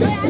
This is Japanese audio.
Yeah.